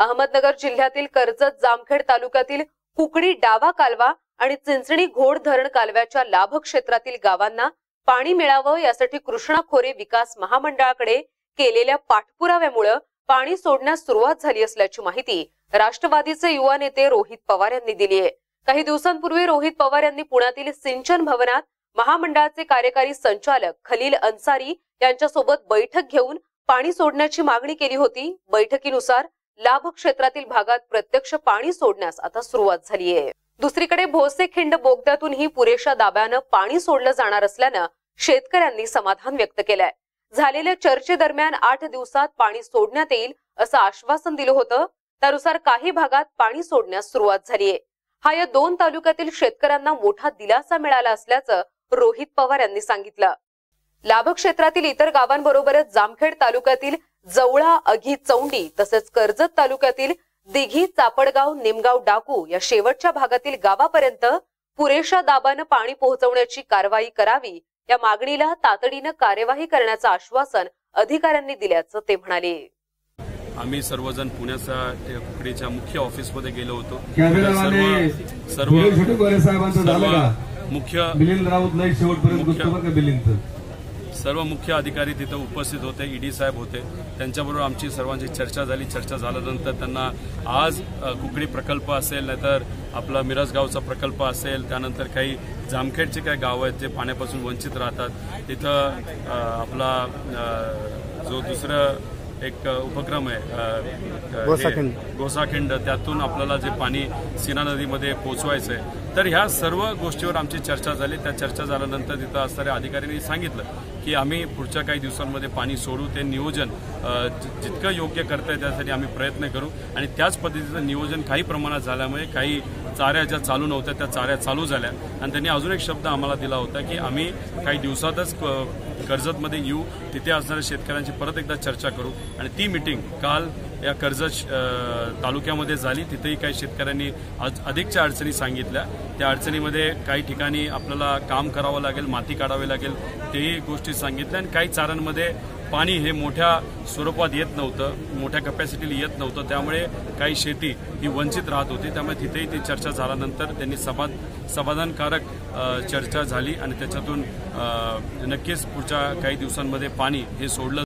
अहमदनगर जिल्ह्यातील कर्जत जामखेड तालुक्यातील कुकडी डावा कालवा आणि चिंचणी घोड धरण कालव्याच्या लाभ क्षेत्रातील गावांना पाणी मिळावं यासाठी कृष्णा खोरे विकास महामंडळाकडे केलेल्या पाठपुराव्यामुळे पाणी सोडण्यास सुरुवात झाली असल्याची माहिती राष्ट्रवादीचे युवा नेते रोहित पवार यांनी दिली आहे. काही दिवसांपूर्वी रोहित पवार यांनी पुण्यातील सिंचन भवनात महामंडळाचे कार्यकारी संचालक खलील अन्सारी यांच्यासोबत बैठक घेऊन पाणी सोडण्याची मागणी केली होती. बैठकीनुसार लाभ क्षेत्रातील भागात प्रत्यक्ष पाणी सोडण्यास आता सुरुवात झाली आहे दुसरीकडे भोसे खिंड बोगद्यातूनही पुरेशा दाब्यानं पाणी सोडलं जाणार असल्यानं शेतकऱ्यांनी समाधान व्यक्त केलंय. झालेल्या चर्चेदरम्यान आठ दिवसात पाणी सोडण्यात येईल असं आश्वासन दिलं होतं. त्यानुसार काही भागात पाणी सोडण्यास सुरुवात झालीय. हा या दोन तालुक्यातील शेतकऱ्यांना मोठा दिलासा मिळाला असल्याचं रोहित पवार यांनी सांगितलं. लाभ क्षेत्रातील इतर गावांबरोबरच जामखेड तालुक्यातील जवळा अघी चौंडी तसेच कर्जत तालुक्यातील दिघी चापडगाव निमगाव डाकू या शेवटच्या भागातील गावापर्यंत पुरेशा दाबानं पाणी पोहोचवण्याची कारवाई करावी या मागणीला तातडीनं कार्यवाही करण्याचं आश्वासन अधिकाऱ्यांनी दिल्याचं ते म्हणाले. आम्ही सर्वजण पुण्याच्या त्या कुकडीच्या मुख्य ऑफिसमध्ये गेलो होतो. कॅमेरावाले सर्व सर्व व्हिडिओ शूटिंग गोरे साहेबांचं झालं सर्व का? मुख्य मिलिंद राऊत नाही शेवटपर्यंत सर्व मुख्य अधिकारी तिथं उपस्थित होते ईडी साहेब होते. त्यांच्याबरोबर आमची सर्वांची चर्चा झाली. चर्चा झाल्यानंतर त्यांना आज कुकडी प्रकल्प असेल नाहीतर आपला मिरजगावचा प्रकल्प असेल त्यानंतर काही जामखेडचे काही गाव आहेत जे पाण्यापासून वंचित राहतात. तिथं आपला जो दुसरं एक उपक्रम आहे गोसाखिंड. त्यातून आपल्याला जे पाणी सीना नदीमध्ये पोचवायचं आहे तर ह्या सर्व गोष्टीवर आमची चर्चा झाली. त्या चर्चा झाल्यानंतर तिथं असणाऱ्या अधिकाऱ्यांनी सांगितलं की आम्ही पुढच्या काही दिवसांमध्ये पाणी सोडू ते नियोजन जितकं योग्य करता येईल त्यासाठी आम्ही प्रयत्न करू. आणि त्याच पद्धतीचं नियोजन काही प्रमाणात झाल्यामुळे काही चाऱ्या ज्या चालू नव्हत्या त्या चाऱ्या चालू झाल्या. आणि त्यांनी अजून एक शब्द आम्हाला दिला होता की आम्ही काही दिवसातच कर्जतमध्ये येऊ तिथे असणाऱ्या शेतकऱ्यांची परत एकदा चर्चा करू. आणि ती मिटिंग काल या कर्जत तालुक्यामध्ये झाली. तिथेही काही शेतकऱ्यांनी आज अधिकच्या अडचणी सांगितल्या. त्या अडचणीमध्ये काही ठिकाणी आपल्याला काम करावं लागेल माती काढावी लागेल. तेही गोष्टी सांगितलं आणि काही चारांमध्ये पाणी हे मोठ्या स्वरूपात येत नव्हतं मोठ्या कपॅसिटीला येत नव्हतं. त्यामुळे काही शेती ही वंचित राहत होती. त्यामुळे तिथेही ती चर्चा झाल्यानंतर त्यांनी समाध समाधानकारक चर्चा झाली आणि त्याच्यातून नक्कीच पुढच्या काही दिवसांमध्ये पाणी हे सोडलं